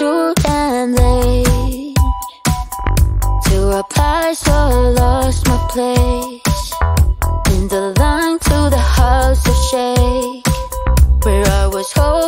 too damn late To reply so I lost my place. In the line to the house of shake Where I was holding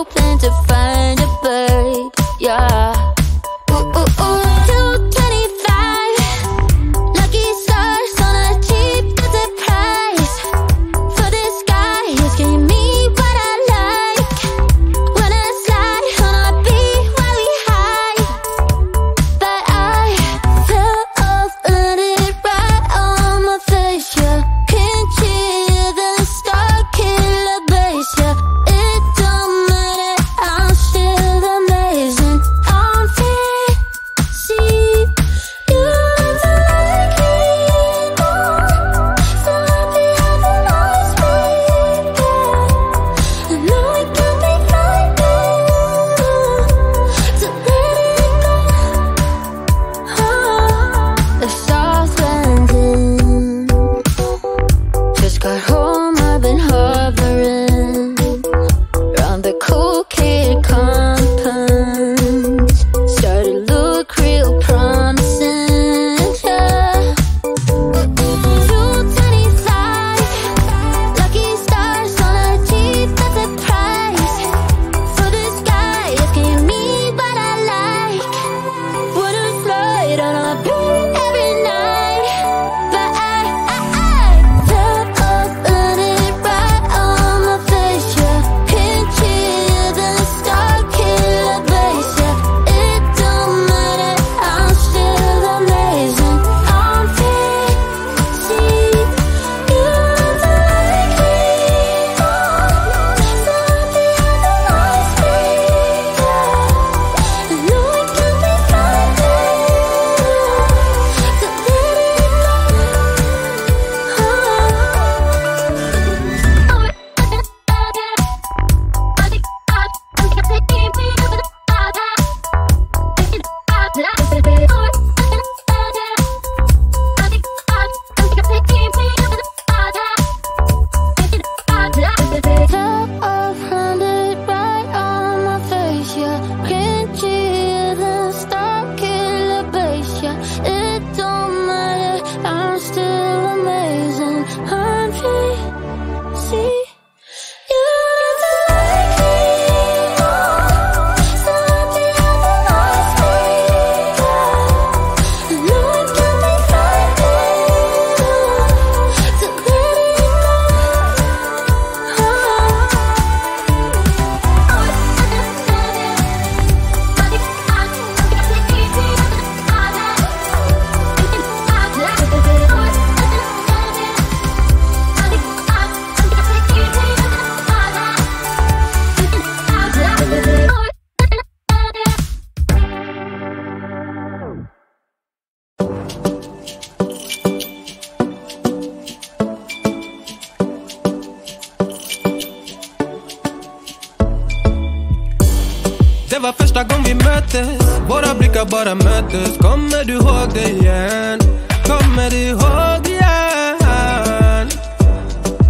möttes, våra blickar bara möttes Kommer du ihåg det igen? Kommer du ihåg igen?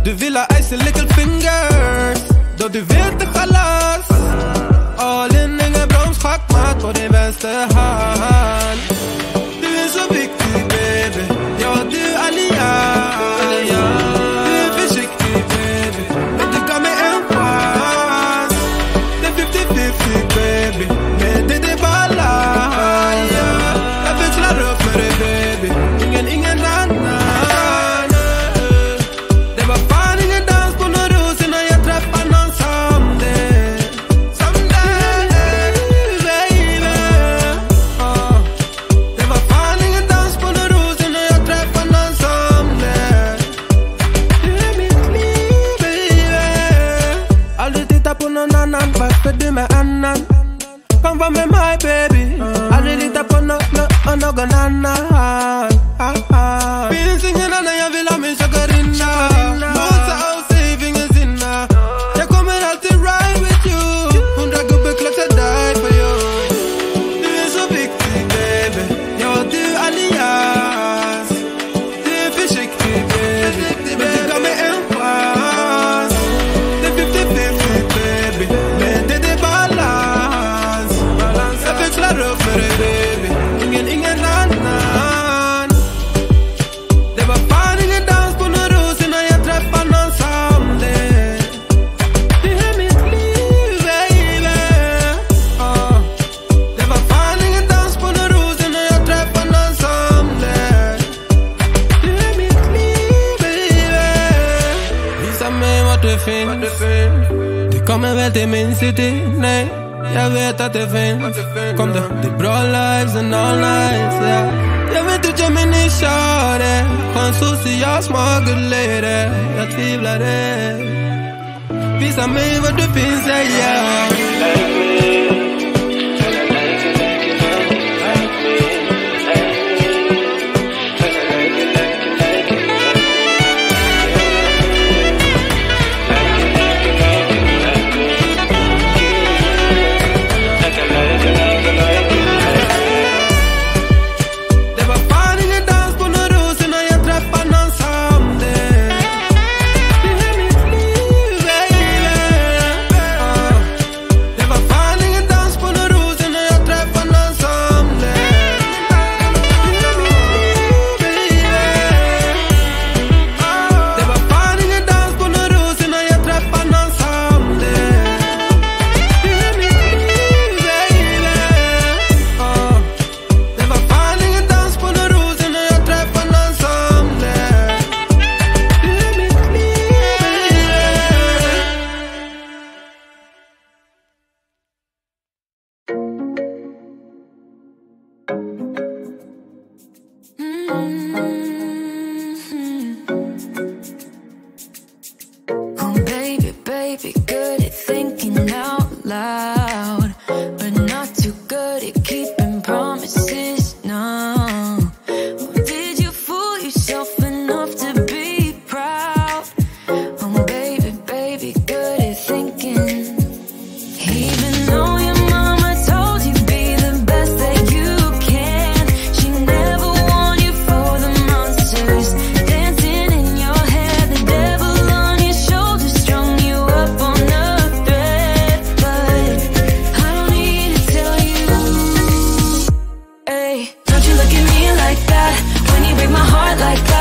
Du vill ha icy little fingers. Då du vet det chalas All in, ingen broms, Fuck, schackmatt på din vänsterhand. on and on, pass to do me, and on. Come for me, my baby. I really tap on no, no, on no, go na na. Ah, ah. Kommer väl till min city, nej Jag vet att det finns Kom då, det är bra lives and all nights yeah. Jag vet inte men ni kör det Skön social smak och lady Jag tvivlar det Visa mig var du finns, yeah like